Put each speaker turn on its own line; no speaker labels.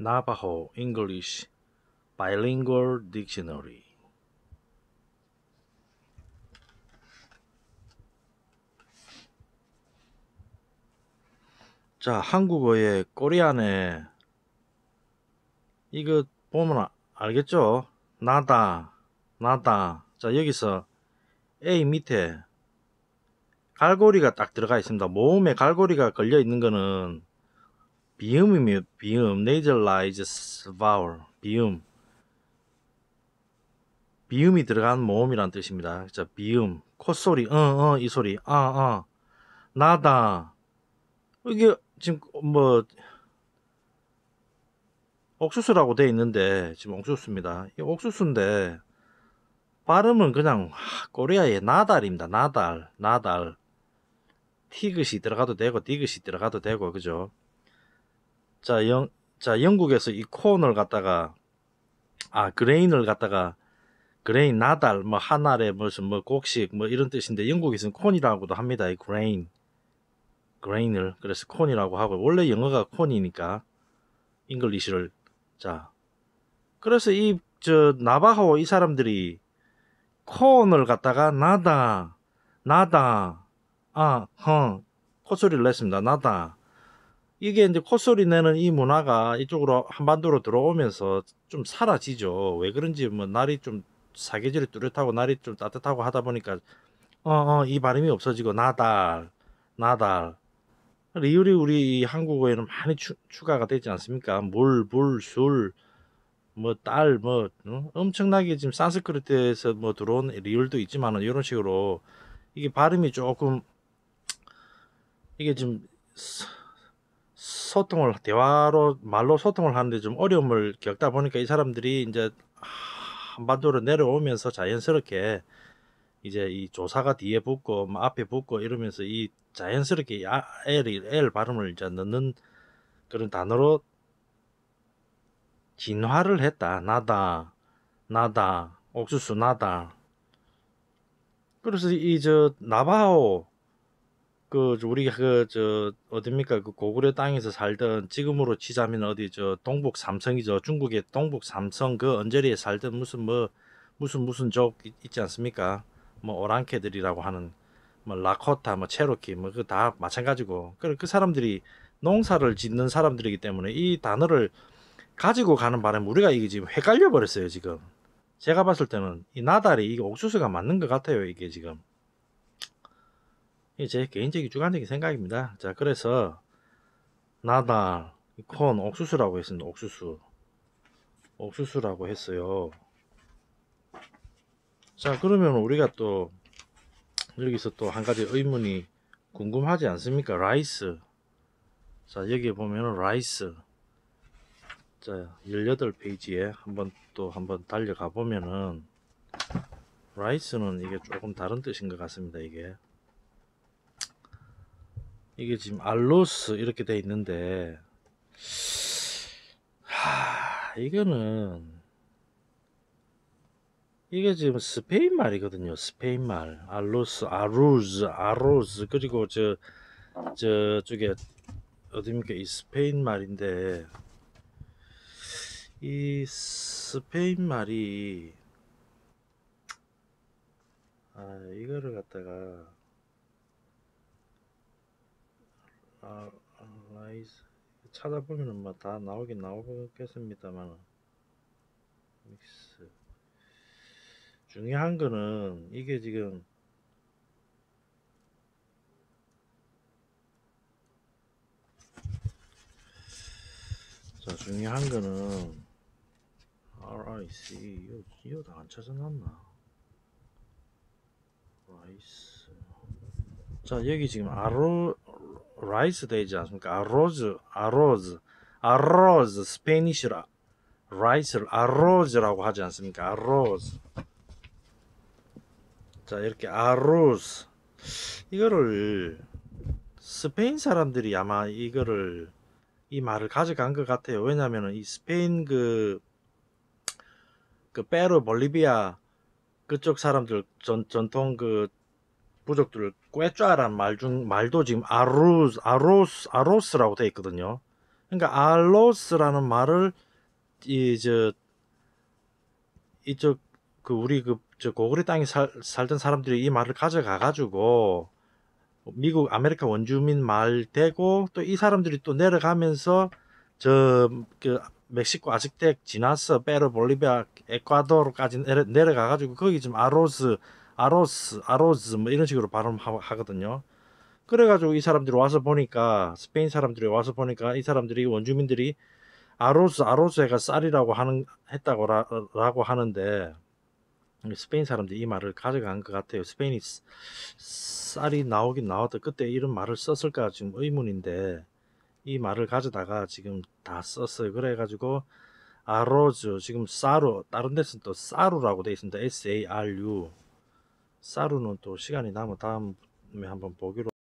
Navajo English Bilingual Dictionary 자, 한국어의 꼬리 안에 이거 보면 아- 알겠죠? 나다, 나다. 자, 여기서 A 밑에 갈고리가 딱 들어가 있습니다. 모음에 갈고리가 걸려 있는 거는 비음이며 비음, nasalized vowel, 비음. 비음이 들어간 모음이란 뜻입니다. 자, 비음, 콧소리, 어, 어, 이 소리, 아, 아, 나다. 이게 지금 뭐 옥수수라고 돼 있는데 지금 옥수수입니다. 이 옥수수인데 발음은 그냥 하, 코리아의 나달입니다. 나달, 나달. 티귿이 들어가도 되고 디귿이 들어가도 되고 그죠? 자, 영, 자 영국에서 이 corn을 갖다가 아 grain을 갖다가 grain 낟알 뭐 한알에 무슨 뭐 곡식 뭐 이런 뜻인데 영국에서는 corn이라고도 합니다. 이 그레인. grain을 그래서 corn이라고 하고 원래 영어가 corn이니까 English를 자 그래서 이 저 나바호 이 사람들이 콘을 갖다가 나다 나다 아허 콧소리를 냈습니다 나다 이게 이제 콧소리 내는 이 문화가 이쪽으로 한반도로 들어오면서 좀 사라지죠 왜 그런지 뭐 날이 좀 사계절이 뚜렷하고 날이 좀 따뜻하고 하다 보니까 어 어 이 발음이 없어지고 나달 나달 리을이 우리 한국어에는 많이 추, 추가가 되지 않습니까? 물, 불, 술, 뭐 딸, 뭐 어? 엄청나게 지금 산스크리트에서 뭐 들어온 리을도 있지만은 이런 식으로 이게 발음이 조금 이게 좀 소- 소통을 대화로 말로 소통을 하는데 좀 어려움을 겪다 보니까 이 사람들이 이제 한반도로 내려오면서 자연스럽게 이제 이 조사가 뒤에 붙고 뭐 앞에 붙고 이러면서 이 자연스럽게 아, L이 L 발음을 이제 넣는 그런 단어로 진화를 했다. 나다, 나다, 옥수수 나다. 그래서 이 저 나바오 그 우리가 그저 어딥니까? 그 고구려 땅에서 살던 지금으로 치자면 어디 저 동북 삼성이죠. 중국의 동북 삼성 그 언저리에 살던 무슨 뭐 무슨 무슨 족 있- 있지 않습니까? 뭐 오랑캐들이라고 하는 뭐 라코타 뭐 체로키 뭐 그 다 마찬가지고 그, 그 사람들이 농사를 짓는 사람들이기 때문에 이 단어를 가지고 가는 바람에 우리가 이게 지금 헷갈려 버렸어요 지금. 제가 봤을 때는 이 나달이 이게 옥수수가 맞는 것 같아요 이게 지금 제 개인적인 주관적인 생각입니다 자 그래서 나달 콘 옥수수라고 했습니다 옥수수 옥수수라고 했어요 자 그러면 우리가 또 여기서 또 한 가지 의문이 궁금하지 않습니까? rice. 자, 여기 보면은 rice. 자, 18페이지에 한번 또 한번 달려가 보면은 rice는 이게 조금 다른 뜻인 것 같습니다. 이게 이게 지금 alóós 이렇게 돼 있는데 하, 이거는 이게 지금 스페인 말이거든요. 스페인 말. arroz, arroz, arroz. 그리고 저, 저, 쪽에, 어딥니까? 이 스페인 말인데, 이 스페인 말이, 아, 이거를 갖다가, 아, 아, rice, 찾아보면은 뭐 다 나오긴 나오겠습니다만, 믹스. 중요한 거는 이게 지금 자 중요한 거는 RIC 이거 이거 다 안 찾아놨나? rice 자 여기 지금 아로 rice 되지 않습니까? arroz arroz arroz Spanish라 rice를 arroz라고 하지 않습니까? arroz 자 이렇게 arroz 이거를 스페인 사람들이 아마 이거를 이 말을 가져간 것 같아요. 왜냐하면 이 스페인 그, 그 페루, 볼리비아 그쪽 사람들 전, 전통 그 부족들 꿰짜란 말 중 말도 지금 arroz, arroz, arroz라고 돼 있거든요. 그러니까 arroz라는 말을 이저 이쪽 그 우리 그 저 고구려 땅에 살, 살던 사람들이 이 말을 가져가 가지고 미국 아메리카 원주민 말 되고 또 이 사람들이 또 내려가면서 저 그 멕시코 아즈텍 지나서 페루 볼리비아 에콰도르까지 내려, 내려가 가지고 거기 좀 arroz arroz arroz 뭐 이런 식으로 발음하거든요. 그래가지고 이 사람들이 와서 보니까 스페인 사람들이 와서 보니까 이 사람들이 원주민들이 arroz arroz가 쌀이라고 하는 했다고 라, 라고 하는데 스페인 사람들이 이 말을 가져간 것 같아요. 스페인이 스- 쌀이 나오긴 나왔다. 그때 이런 말을 썼을까 지금 의문인데 이 말을 가져다가 지금 다 썼어요. 그래가지고 arroz 지금 사루 다른 데서는 또 사루라고 돼 있습니다. S A R U 사루는 또 시간이 남아 다음에 한번 보기로.